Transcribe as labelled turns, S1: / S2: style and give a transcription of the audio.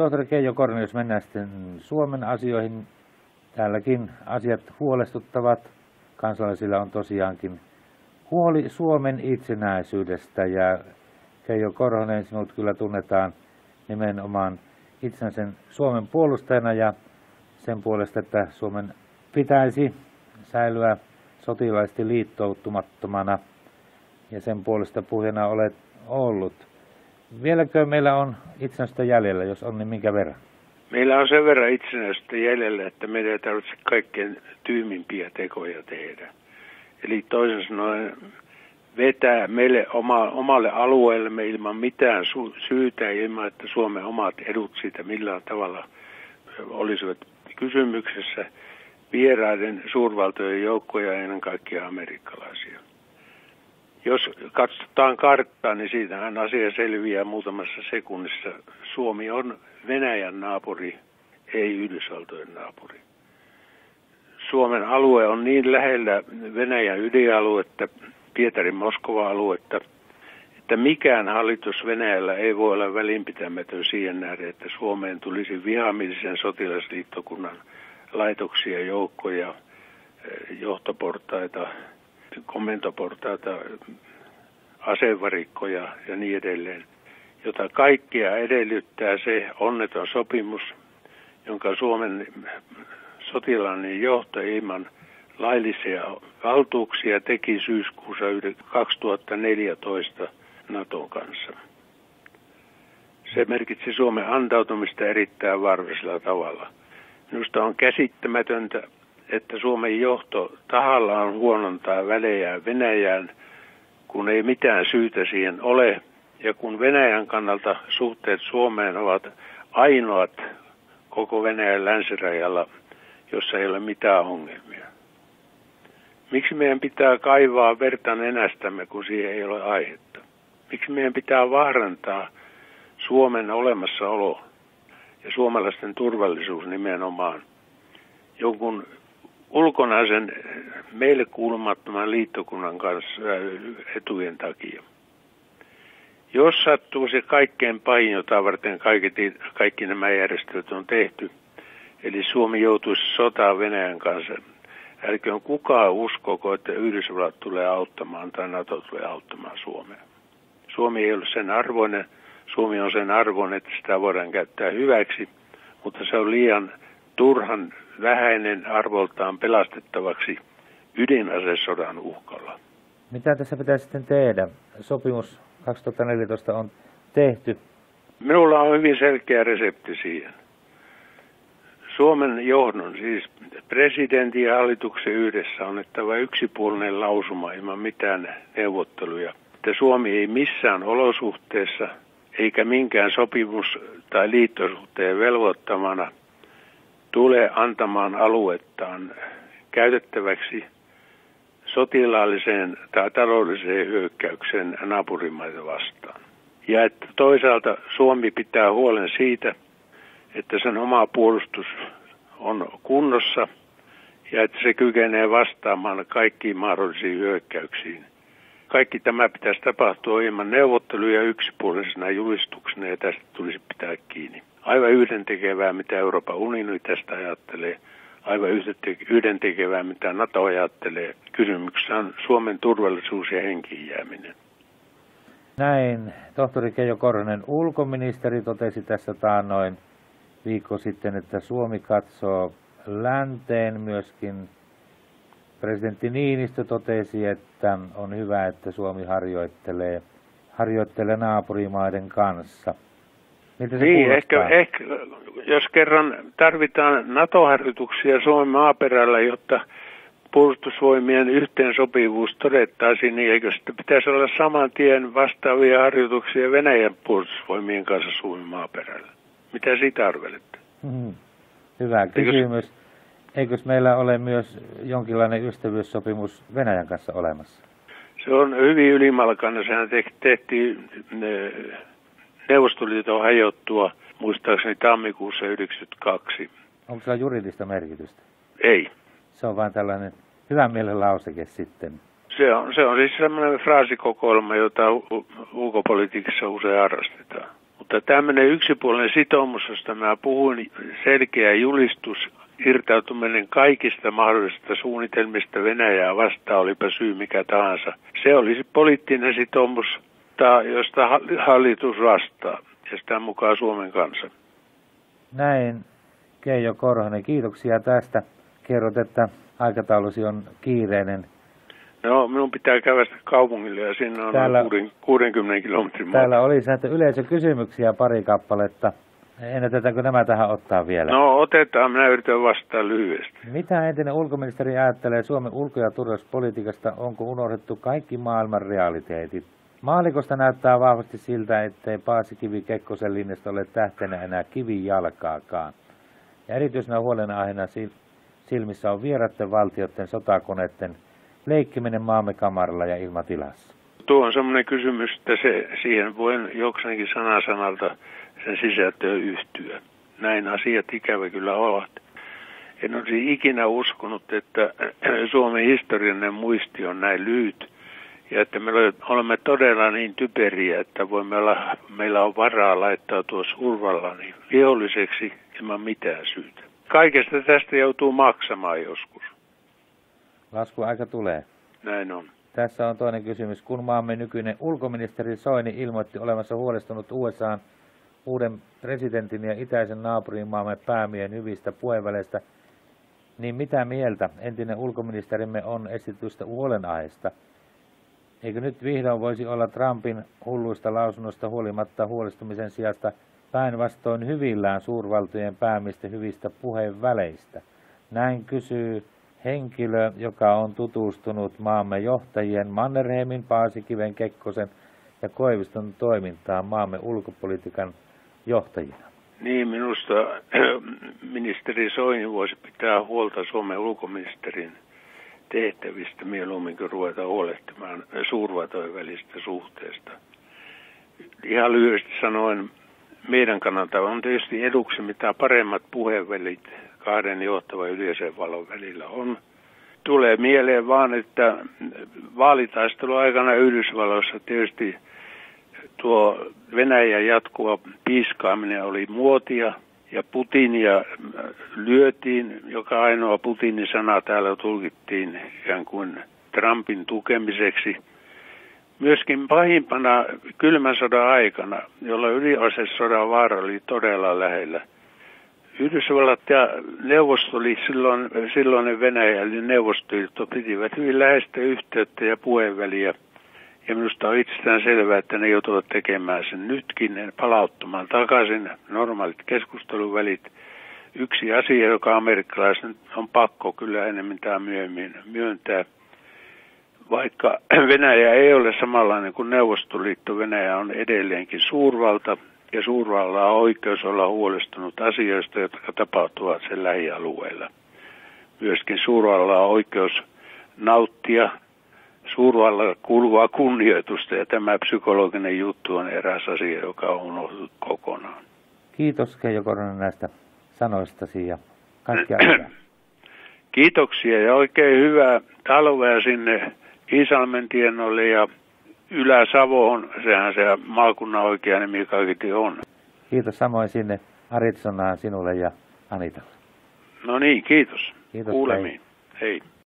S1: tohtori Keijo Korni, jos mennään sitten Suomen asioihin, täälläkin asiat huolestuttavat. Kansalaisilla on tosiaankin huoli Suomen itsenäisyydestä ja Keijo Korhonen, sinut kyllä tunnetaan nimenomaan itsenäisen Suomen puolustajana ja sen puolesta, että Suomen pitäisi säilyä sotilaisesti liittoutumattomana ja sen puolesta puhujana olet ollut. Vieläkö meillä on itsenäistä jäljellä, jos on, niin minkä verran?
S2: Meillä on sen verran itsenäistä jäljellä, että meidän ei tarvitse kaikkein tyymimpiä tekoja tehdä. Eli toisin sanoen vetää meille oma, omalle alueellemme ilman mitään su- syytä ilman, että Suomen omat edut siitä millään tavalla olisivat kysymyksessä vieraiden suurvaltojen joukkoja ennen kaikkea amerikkalaisia. Jos katsotaan karttaa, niin siitähän asia selviää muutamassa sekunnissa. Suomi on Venäjän naapuri, ei Yhdysvaltojen naapuri. Suomen alue on niin lähellä Venäjän ydinaluetta, Pietarin Moskova-aluetta, että mikään hallitus Venäjällä ei voi olla välinpitämätön siihen nähden, että Suomeen tulisi vihamielisen sotilasliittokunnan laitoksia, joukkoja, johtoportaita, komentoportaita, asevarikkoja ja niin edelleen, jota kaikkea edellyttää se onneton sopimus, jonka Suomen sotilainen johto ilman laillisia valtuuksia teki syyskuussa 2014 Naton kanssa. Se merkitsi Suomen antautumista erittäin varvisella tavalla. Minusta on käsittämätöntä, että Suomen johto tahallaan huonontaa välejä Venäjään, kun ei mitään syytä siihen ole, ja kun Venäjän kannalta suhteet Suomeen ovat ainoat koko Venäjän länsirajalla, jossa ei ole mitään ongelmia. Miksi meidän pitää kaivaa verta nenästämme, kun siihen ei ole aihetta? Miksi meidän pitää vaarantaa Suomen olemassaolo ja suomalaisten turvallisuus nimenomaan jonkun ulkonaisen meille kuulumattoman liittokunnan kanssa äh, etujen takia. Jos sattuu se kaikkein pahin, jota varten kaikki, kaikki nämä järjestelyt on tehty, eli Suomi joutuisi sotaan Venäjän kanssa, älköön kukaan uskoko, että Yhdysvallat tulee auttamaan tai NATO tulee auttamaan Suomea. Suomi ei ole sen arvoinen, Suomi on sen arvoinen, että sitä voidaan käyttää hyväksi, mutta se on liian turhan vähäinen arvoltaan pelastettavaksi ydinasesodan uhkalla.
S1: Mitä tässä pitäisi sitten tehdä? Sopimus 2014 on tehty.
S2: Minulla on hyvin selkeä resepti siihen. Suomen johdon, siis presidentin ja hallituksen yhdessä annettava yksipuolinen lausuma ilman mitään neuvotteluja, että Suomi ei missään olosuhteessa eikä minkään sopimus- tai liittosuhteen velvoittamana tulee antamaan aluettaan käytettäväksi sotilaalliseen tai taloudelliseen hyökkäykseen naapurimaita vastaan. Ja että toisaalta Suomi pitää huolen siitä, että sen oma puolustus on kunnossa ja että se kykenee vastaamaan kaikkiin mahdollisiin hyökkäyksiin. Kaikki tämä pitäisi tapahtua ilman neuvotteluja yksipuolisena julistuksena ja tästä tulisi pitää kiinni. Aivan yhdentekevää, mitä Euroopan unioni tästä ajattelee, aivan yhdentekevää, mitä NATO ajattelee. Kysymyksessä on Suomen turvallisuus ja henkiin jääminen.
S1: Näin tohtori Keijo Korhonen ulkoministeri totesi tässä taannoin viikko sitten, että Suomi katsoo länteen myöskin. Presidentti Niinistö totesi, että on hyvä, että Suomi harjoittelee, harjoittelee naapurimaiden kanssa.
S2: Miltä se niin, ehkä, ehkä, jos kerran tarvitaan NATO-harjoituksia Suomen maaperällä, jotta puolustusvoimien yhteensopivuus todettaisiin, niin eikö sitten pitäisi olla saman tien vastaavia harjoituksia Venäjän puolustusvoimien kanssa Suomen maaperällä? Mitä siitä arvelette?
S1: Hmm. Hyvä kysymys. Eikös meillä ole myös jonkinlainen ystävyyssopimus Venäjän kanssa olemassa?
S2: Se on hyvin ylimalkainen. Sehän tehtiin Neuvostoliiton hajottua muistaakseni tammikuussa 1992.
S1: Onko se juridista merkitystä?
S2: Ei.
S1: Se on vain tällainen hyvän mielen lauseke sitten.
S2: Se on, se on siis sellainen fraasikokoelma, jota ulkopolitiikassa usein harrastetaan. Mutta tämmöinen yksipuolinen sitoumus, josta mä puhuin, selkeä julistus, irtautuminen kaikista mahdollisista suunnitelmista Venäjää vastaan, olipa syy mikä tahansa. Se olisi poliittinen sitoumus, josta hallitus vastaa ja sitä mukaan Suomen kanssa.
S1: Näin Keijo Korhonen, kiitoksia tästä. Kerrot, että aikataulusi on kiireinen.
S2: No, minun pitää käydä kaupungille ja sinne on täällä, 60 kilometrin matka.
S1: Täällä oli näitä yleisökysymyksiä pari kappaletta. Ennätetäänkö nämä tähän ottaa vielä?
S2: No otetaan, minä yritän vastata lyhyesti.
S1: Mitä entinen ulkoministeri ajattelee Suomen ulko- ja turvallisuuspolitiikasta? Onko unohdettu kaikki maailman realiteetit? Maalikosta näyttää vahvasti siltä, ettei Paasikivi Kekkosen linjasta ole tähtenä enää kivijalkaakaan. Ja erityisenä huolenaiheena silmissä on vieraiden valtioiden sotakoneiden leikkiminen maamme kamaralla ja ilmatilassa.
S2: Tuo on sellainen kysymys, että se, siihen voin jokseenkin sanasanalta sen sisältöön yhtyä. Näin asiat ikävä kyllä ovat. En olisi ikinä uskonut, että Suomen historiallinen muisti on näin lyhyt ja että me olemme todella niin typeriä, että voimme olla, meillä on varaa laittaa tuo survallani viholliseksi ilman mitään syytä. Kaikesta tästä joutuu maksamaan joskus.
S1: Lasku aika tulee.
S2: Näin on.
S1: Tässä on toinen kysymys. Kun maamme nykyinen ulkoministeri Soini ilmoitti olemassa huolestunut USAn uuden presidentin ja itäisen naapurin maamme päämien hyvistä puheenväleistä, niin mitä mieltä entinen ulkoministerimme on esitystä huolenaiheesta? Eikö nyt vihdoin voisi olla Trumpin hulluista lausunnosta huolimatta huolestumisen sijasta päinvastoin hyvillään suurvaltojen päämisten hyvistä puheenväleistä? Näin kysyy henkilö, joka on tutustunut maamme johtajien Mannerheimin, Paasikiven, Kekkosen ja Koiviston toimintaan maamme ulkopolitiikan johtajina.
S2: Niin, minusta ministeri Soini voisi pitää huolta Suomen ulkoministerin tehtävistä mieluummin kuin ruveta huolehtimaan suurvatojen välistä suhteesta. Ihan lyhyesti sanoen, meidän kannalta on tietysti eduksi, mitä paremmat puheenvälit kahden johtavan yleisen valon välillä on. Tulee mieleen vaan, että vaalitaistelun aikana Yhdysvalloissa tietysti tuo Venäjän jatkuva piiskaaminen oli muotia ja Putinia lyötiin, joka ainoa Putinin sana täällä tulkittiin ikään kuin Trumpin tukemiseksi. Myöskin pahimpana kylmän sodan aikana, jolloin ydinasesodan vaara oli todella lähellä – Yhdysvallat ja Neuvostoliitto, silloin, silloinen Venäjä eli Neuvostoliitto pitivät hyvin läheistä yhteyttä ja puheenväliä. Ja minusta on itsestään selvää, että ne joutuvat tekemään sen nytkin, palauttamaan takaisin normaalit keskusteluvälit. Yksi asia, joka amerikkalaisen on pakko kyllä enemmän tai myöhemmin myöntää, vaikka Venäjä ei ole samanlainen kuin Neuvostoliitto, Venäjä on edelleenkin suurvalta, ja suurvalla on oikeus olla huolestunut asioista, jotka tapahtuvat sen lähialueella. Myöskin suurvalla on oikeus nauttia suurvalla kuuluvaa kunnioitusta ja tämä psykologinen juttu on eräs asia, joka on unohdettu kokonaan.
S1: Kiitos Keijo Koronen näistä sanoistasi ja kaikkia
S2: Kiitoksia ja oikein hyvää talvea sinne Iisalmen tienolle ja Ylä-Savo on, sehän se maakunnan oikea nimi kaiketi on.
S1: Kiitos samoin sinne Aritsonaan sinulle ja Anitalle.
S2: No niin, kiitos. Kiitos Kuulemiin. Hei. hei.